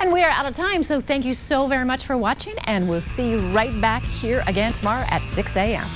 And we are out of time, so thank you so very much for watching, and we'll see you right back here again tomorrow at 6 a.m.